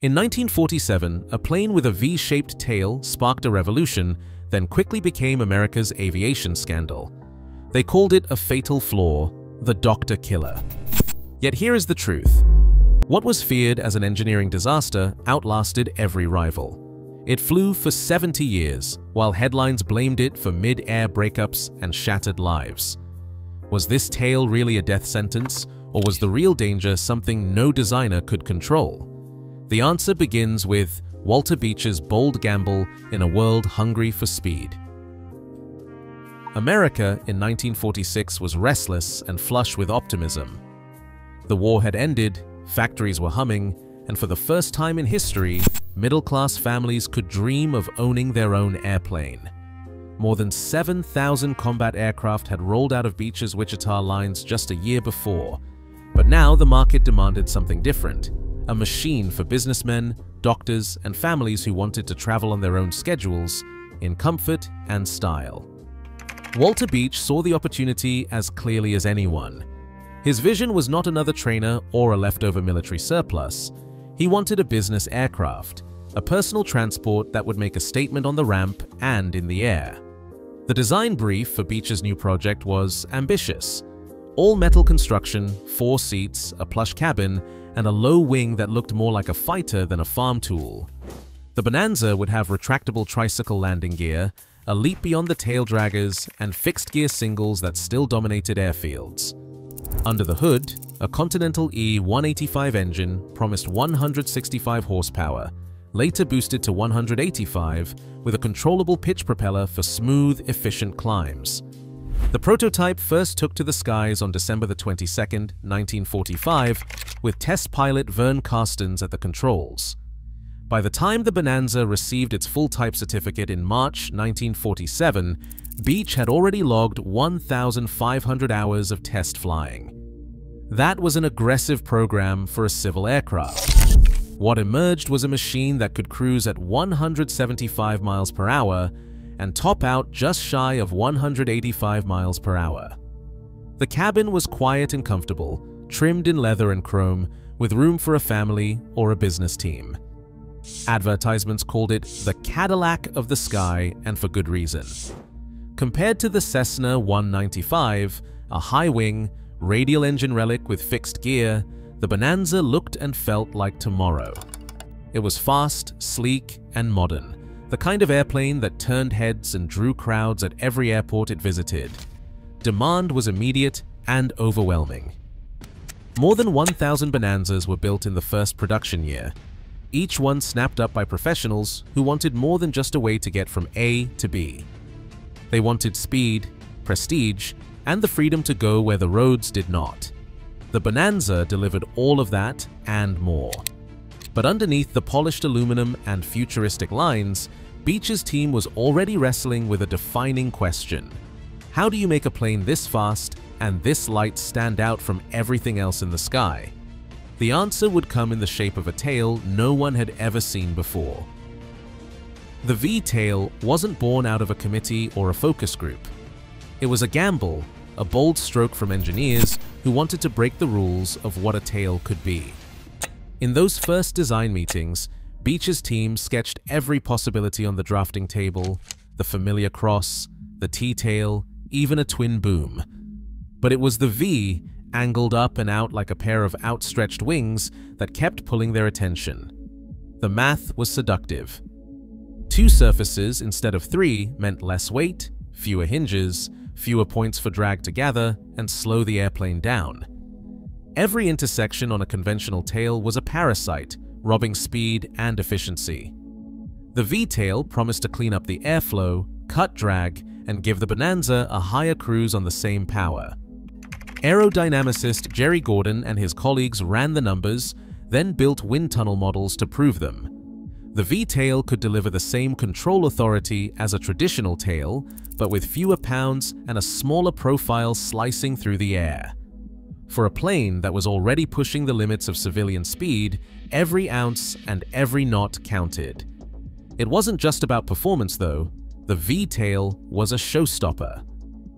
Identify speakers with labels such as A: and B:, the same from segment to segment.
A: In 1947, a plane with a V-shaped tail sparked a revolution, then quickly became America's aviation scandal. They called it a fatal flaw, the Doctor Killer. Yet here is the truth. What was feared as an engineering disaster outlasted every rival. It flew for 70 years, while headlines blamed it for mid-air breakups and shattered lives. Was this tail really a death sentence, or was the real danger something no designer could control? The answer begins with Walter Beech's bold gamble in a world hungry for speed. America in 1946 was restless and flush with optimism. The war had ended, factories were humming, and for the first time in history, middle-class families could dream of owning their own airplane. More than 7,000 combat aircraft had rolled out of Beech's Wichita lines just a year before, but now the market demanded something different, a machine for businessmen, doctors, and families who wanted to travel on their own schedules, in comfort and style. Walter Beech saw the opportunity as clearly as anyone. His vision was not another trainer or a leftover military surplus. He wanted a business aircraft, a personal transport that would make a statement on the ramp and in the air. The design brief for Beech's new project was ambitious. All metal construction, four seats, a plush cabin, and a low wing that looked more like a fighter than a farm tool. The Bonanza would have retractable tricycle landing gear, a leap beyond the tail draggers, and fixed gear singles that still dominated airfields. Under the hood, a Continental E185 engine promised 165 horsepower, later boosted to 185 with a controllable pitch propeller for smooth, efficient climbs. The prototype first took to the skies on December 22, 1945, with test pilot Vern Carstens at the controls. By the time the Bonanza received its full type certificate in March 1947, Beech had already logged 1,500 hours of test flying. That was an aggressive program for a civil aircraft. What emerged was a machine that could cruise at 175 miles per hour and top out just shy of 185 miles per hour. The cabin was quiet and comfortable, trimmed in leather and chrome, with room for a family or a business team. Advertisements called it the Cadillac of the sky and for good reason. Compared to the Cessna 195, a high-wing, radial engine relic with fixed gear, the Bonanza looked and felt like tomorrow. It was fast, sleek, and modern, the kind of airplane that turned heads and drew crowds at every airport it visited. Demand was immediate and overwhelming. More than 1,000 Bonanzas were built in the first production year, each one snapped up by professionals who wanted more than just a way to get from A to B. They wanted speed, prestige, and the freedom to go where the roads did not. The Bonanza delivered all of that and more. But underneath the polished aluminum and futuristic lines, Beech's team was already wrestling with a defining question. How do you make a plane this fast and this light stand out from everything else in the sky? The answer would come in the shape of a tail no one had ever seen before. The V-tail wasn't born out of a committee or a focus group. It was a gamble, a bold stroke from engineers who wanted to break the rules of what a tail could be. In those first design meetings, Beech's team sketched every possibility on the drafting table, the familiar cross, the T-tail, even a twin boom. But it was the V, angled up and out like a pair of outstretched wings, that kept pulling their attention. The math was seductive. Two surfaces instead of three meant less weight, fewer hinges, fewer points for drag to gather, and slow the airplane down. Every intersection on a conventional tail was a parasite, robbing speed and efficiency. The V-tail promised to clean up the airflow, cut drag, and give the Bonanza a higher cruise on the same power. Aerodynamicist Jerry Gordon and his colleagues ran the numbers, then built wind tunnel models to prove them. The V-tail could deliver the same control authority as a traditional tail, but with fewer pounds and a smaller profile slicing through the air. For a plane that was already pushing the limits of civilian speed, every ounce and every knot counted. It wasn't just about performance though, the V-tail was a showstopper.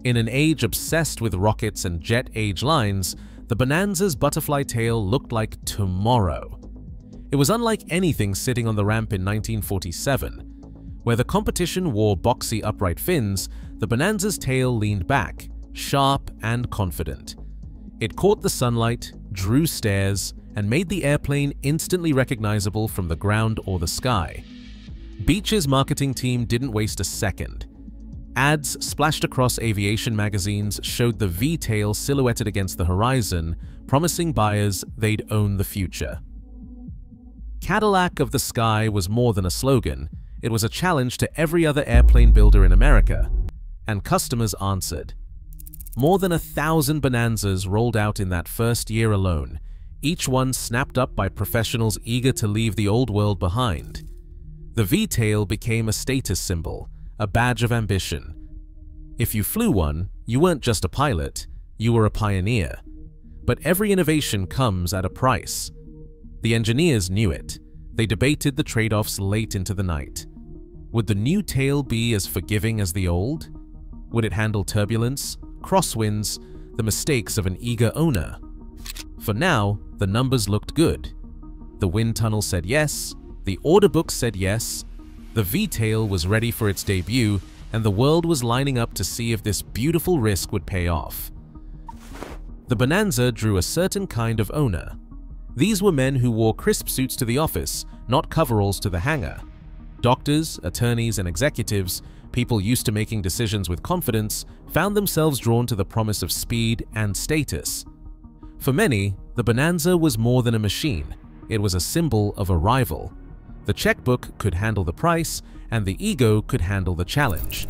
A: In an age obsessed with rockets and jet age lines, the Bonanza's butterfly tail looked like tomorrow. It was unlike anything sitting on the ramp in 1947. Where the competition wore boxy upright fins, the Bonanza's tail leaned back, sharp and confident. It caught the sunlight, drew stares, and made the airplane instantly recognizable from the ground or the sky. Beech's marketing team didn't waste a second. Ads splashed across aviation magazines showed the V-tail silhouetted against the horizon, promising buyers they'd own the future. Cadillac of the Sky was more than a slogan, it was a challenge to every other airplane builder in America, and customers answered. More than a thousand Bonanzas rolled out in that first year alone, each one snapped up by professionals eager to leave the old world behind. The V-tail became a status symbol, a badge of ambition. If you flew one, you weren't just a pilot, you were a pioneer. But every innovation comes at a price. The engineers knew it. They debated the trade-offs late into the night. Would the new tail be as forgiving as the old? Would it handle turbulence, crosswinds, the mistakes of an eager owner? For now, the numbers looked good. The wind tunnel said yes, the order book said yes, the V-tail was ready for its debut, and the world was lining up to see if this beautiful risk would pay off. The Bonanza drew a certain kind of owner. These were men who wore crisp suits to the office, not coveralls to the hangar. Doctors, attorneys, and executives, people used to making decisions with confidence, found themselves drawn to the promise of speed and status. For many, the Bonanza was more than a machine. It was a symbol of arrival. The checkbook could handle the price, and the ego could handle the challenge.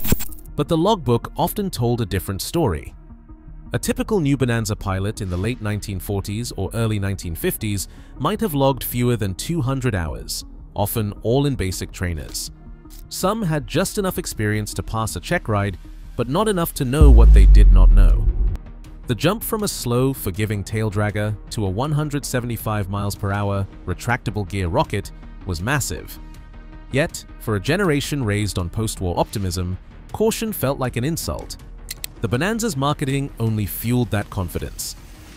A: But the logbook often told a different story. A typical New Bonanza pilot in the late 1940s or early 1950s might have logged fewer than 200 hours, often all in basic trainers. Some had just enough experience to pass a check ride, but not enough to know what they did not know. The jump from a slow, forgiving tail dragger to a 175 miles per hour retractable gear rocket was massive. Yet, for a generation raised on post-war optimism, caution felt like an insult. The Bonanza's marketing only fueled that confidence.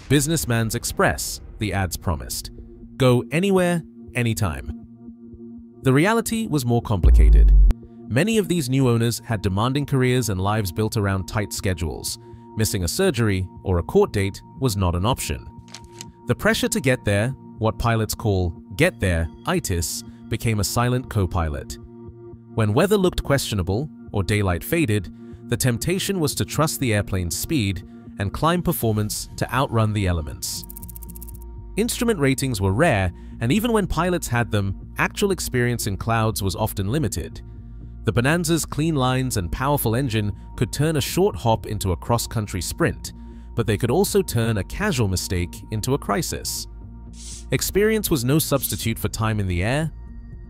A: Businessman's Express, the ads promised. Go anywhere, anytime. The reality was more complicated. Many of these new owners had demanding careers and lives built around tight schedules, Missing a surgery or a court date was not an option. The pressure to get there, what pilots call get there itis, became a silent co-pilot. When weather looked questionable or daylight faded, the temptation was to trust the airplane's speed and climb performance to outrun the elements. Instrument ratings were rare, and even when pilots had them, actual experience in clouds was often limited. The Bonanza's clean lines and powerful engine could turn a short hop into a cross-country sprint, but they could also turn a casual mistake into a crisis. Experience was no substitute for time in the air.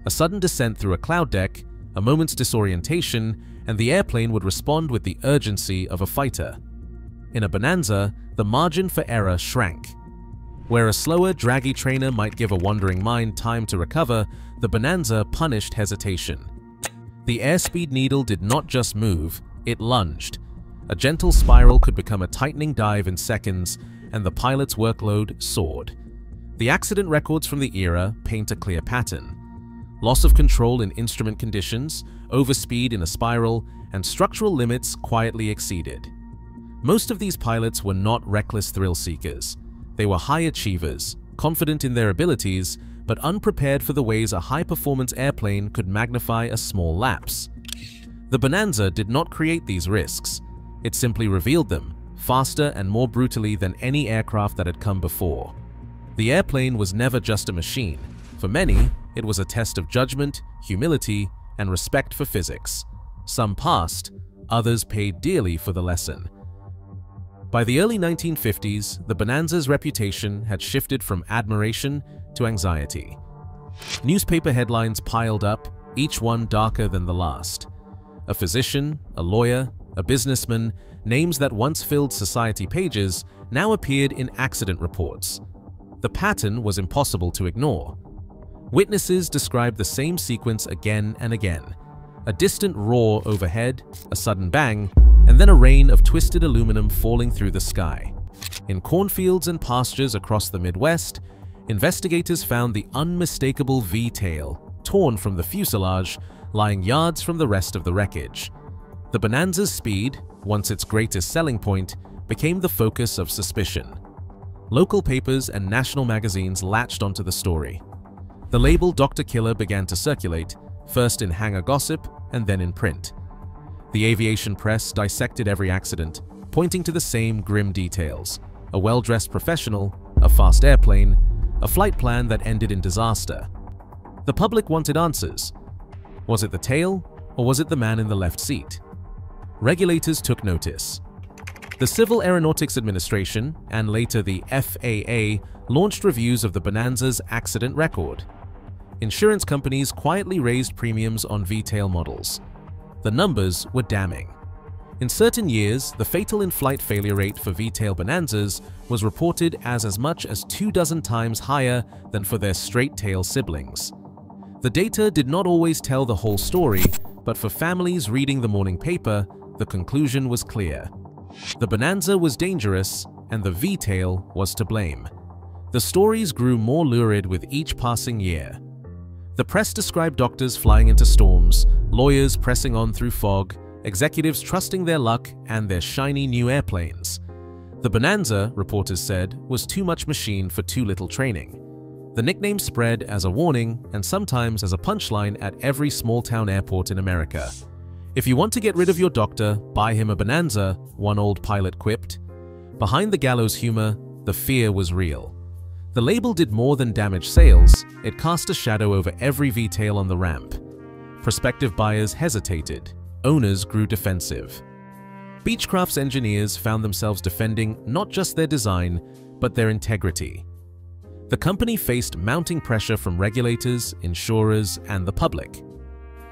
A: A sudden descent through a cloud deck, a moment's disorientation, and the airplane would respond with the urgency of a fighter. In a Bonanza, the margin for error shrank. Where a slower, draggy trainer might give a wandering mind time to recover, the Bonanza punished hesitation. The airspeed needle did not just move, it lunged. A gentle spiral could become a tightening dive in seconds, and the pilot's workload soared. The accident records from the era paint a clear pattern. Loss of control in instrument conditions, overspeed in a spiral, and structural limits quietly exceeded. Most of these pilots were not reckless thrill seekers. They were high achievers, confident in their abilities, but unprepared for the ways a high-performance airplane could magnify a small lapse. The Bonanza did not create these risks. It simply revealed them, faster and more brutally than any aircraft that had come before. The airplane was never just a machine. For many, it was a test of judgment, humility, and respect for physics. Some passed, others paid dearly for the lesson. By the early 1950s, the Bonanza's reputation had shifted from admiration to anxiety. Newspaper headlines piled up, each one darker than the last. A physician, a lawyer, a businessman, names that once filled society pages now appeared in accident reports. The pattern was impossible to ignore. Witnesses described the same sequence again and again. A distant roar overhead, a sudden bang, and then a rain of twisted aluminum falling through the sky. In cornfields and pastures across the Midwest, investigators found the unmistakable V-tail, torn from the fuselage, lying yards from the rest of the wreckage. The Bonanza's speed, once its greatest selling point, became the focus of suspicion. Local papers and national magazines latched onto the story. The label Dr. Killer began to circulate, first in hangar gossip and then in print. The aviation press dissected every accident, pointing to the same grim details. A well-dressed professional, a fast airplane, a flight plan that ended in disaster. The public wanted answers. Was it the tail, or was it the man in the left seat? Regulators took notice. The Civil Aeronautics Administration, and later the FAA, launched reviews of the Bonanza's accident record. Insurance companies quietly raised premiums on V-tail models. The numbers were damning. In certain years, the fatal in-flight failure rate for V-tail Bonanzas was reported as as much as two dozen times higher than for their straight-tail siblings. The data did not always tell the whole story, but for families reading the morning paper, the conclusion was clear. The Bonanza was dangerous, and the V-tail was to blame. The stories grew more lurid with each passing year. The press described doctors flying into storms, lawyers pressing on through fog, executives trusting their luck and their shiny new airplanes. The Bonanza, reporters said, was too much machine for too little training. The nickname spread as a warning and sometimes as a punchline at every small-town airport in America. If you want to get rid of your doctor, buy him a Bonanza, one old pilot quipped. Behind the gallows humor, the fear was real. The label did more than damage sales, it cast a shadow over every V-tail on the ramp. Prospective buyers hesitated, owners grew defensive. Beechcraft's engineers found themselves defending not just their design, but their integrity. The company faced mounting pressure from regulators, insurers, and the public.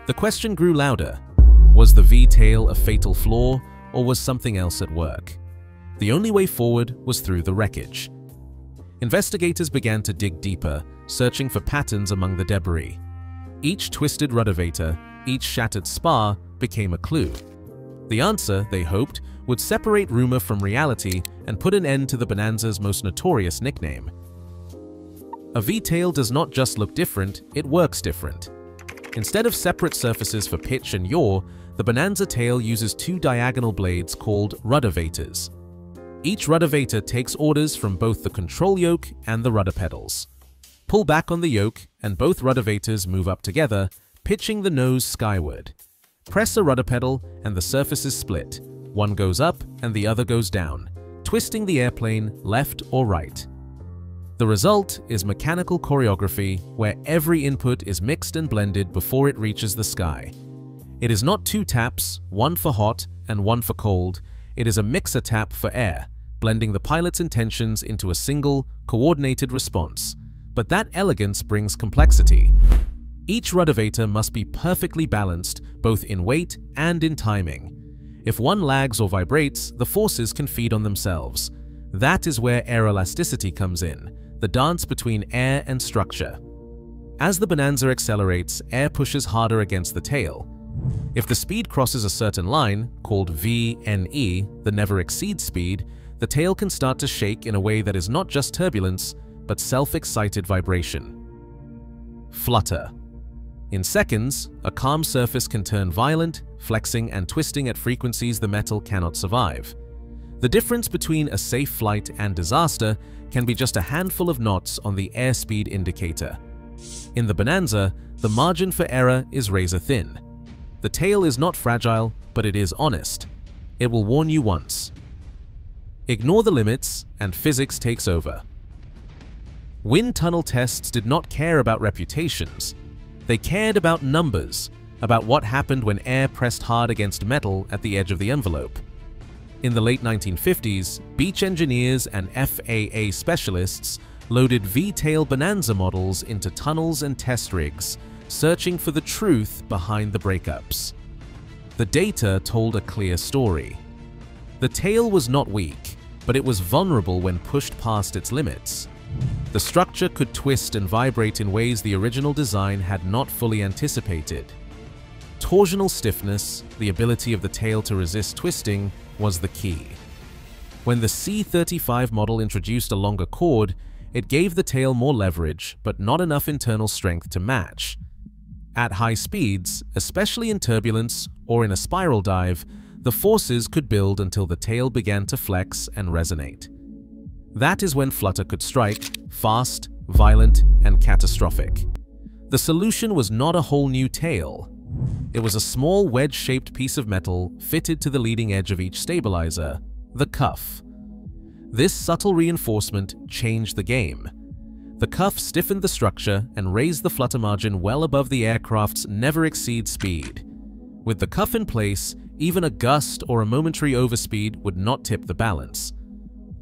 A: The question grew louder. Was the V-tail a fatal flaw, or was something else at work? The only way forward was through the wreckage. Investigators began to dig deeper, searching for patterns among the debris. Each twisted ruddervator, each shattered spar became a clue. The answer, they hoped, would separate rumor from reality and put an end to the Bonanza's most notorious nickname. A V-tail does not just look different, it works different. Instead of separate surfaces for pitch and yaw, the Bonanza tail uses two diagonal blades called ruddervators. Each ruddervator takes orders from both the control yoke and the rudder pedals. Pull back on the yoke and both ruddervators move up together, pitching the nose skyward. Press a rudder pedal and the surface is split. One goes up and the other goes down, twisting the airplane left or right. The result is mechanical choreography where every input is mixed and blended before it reaches the sky. It is not two taps, one for hot and one for cold, it is a mixer tap for air, blending the pilot's intentions into a single, coordinated response. But that elegance brings complexity. Each ruddervator must be perfectly balanced, both in weight and in timing. If one lags or vibrates, the forces can feed on themselves. That is where aeroelasticity comes in, the dance between air and structure. As the Bonanza accelerates, air pushes harder against the tail. If the speed crosses a certain line, called VNE, the never exceed speed, the tail can start to shake in a way that is not just turbulence, but self-excited vibration. Flutter. In seconds, a calm surface can turn violent, flexing and twisting at frequencies the metal cannot survive. The difference between a safe flight and disaster can be just a handful of knots on the airspeed indicator. In the Bonanza, the margin for error is razor thin. The tail is not fragile, but it is honest. It will warn you once. Ignore the limits, and physics takes over. Wind tunnel tests did not care about reputations, they cared about numbers, about what happened when air pressed hard against metal at the edge of the envelope. In the late 1950s, Beech engineers and FAA specialists loaded V-tail Bonanza models into tunnels and test rigs, searching for the truth behind the breakups. The data told a clear story. The tail was not weak, but it was vulnerable when pushed past its limits. The structure could twist and vibrate in ways the original design had not fully anticipated. Torsional stiffness, the ability of the tail to resist twisting, was the key. When the C-35 model introduced a longer chord, it gave the tail more leverage, but not enough internal strength to match. At high speeds, especially in turbulence or in a spiral dive, the forces could build until the tail began to flex and resonate. That is when Flutter could strike, fast, violent, and catastrophic. The solution was not a whole new tail. It was a small wedge-shaped piece of metal fitted to the leading edge of each stabilizer, the cuff. This subtle reinforcement changed the game. The cuff stiffened the structure and raised the flutter margin well above the aircraft's never-exceed speed. With the cuff in place, even a gust or a momentary overspeed would not tip the balance.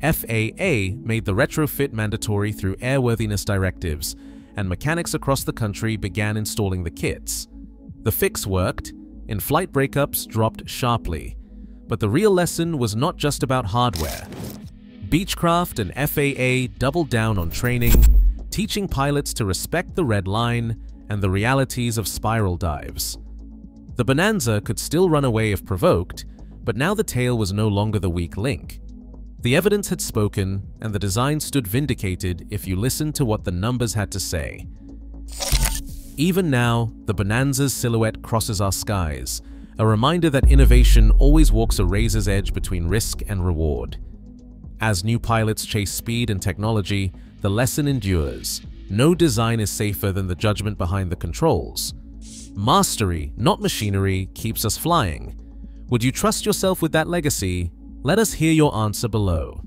A: FAA made the retrofit mandatory through airworthiness directives, and mechanics across the country began installing the kits. The fix worked, in-flight breakups dropped sharply, but the real lesson was not just about hardware. Beechcraft and FAA doubled down on training, teaching pilots to respect the red line and the realities of spiral dives. The Bonanza could still run away if provoked, but now the tail was no longer the weak link. The evidence had spoken, and the design stood vindicated if you listened to what the numbers had to say. Even now, the Bonanza's silhouette crosses our skies, a reminder that innovation always walks a razor's edge between risk and reward. As new pilots chase speed and technology, the lesson endures. No design is safer than the judgment behind the controls. Mastery, not machinery, keeps us flying. Would you trust yourself with that legacy let us hear your answer below.